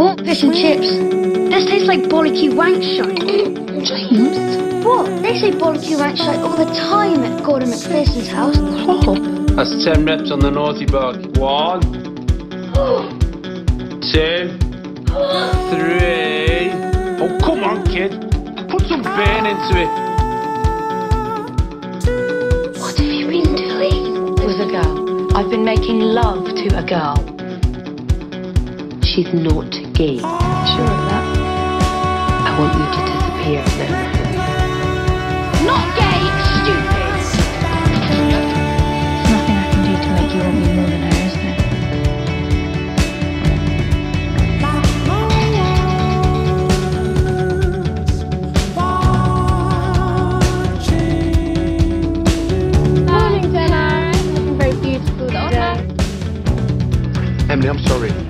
I want fish and chips. This tastes like bollocky wank shite. James? What? They say bollocky wank shite all the time at Gordon McPherson's house. Rob? That's 10 reps on the naughty bar. One, two, three. Oh, come on, kid. Put some burn into it. What have you been doing? With a girl. I've been making love to a girl. She's not gay. Sure of? I want you to disappear now. Not gay, stupid! There's nothing I can do to make you want me more than her, is there? Morning, Jenna. Looking very beautiful today. Emily, I'm sorry.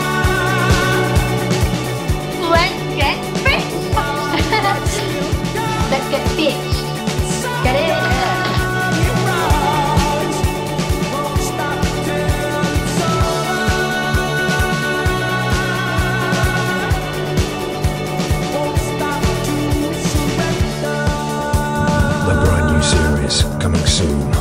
coming soon.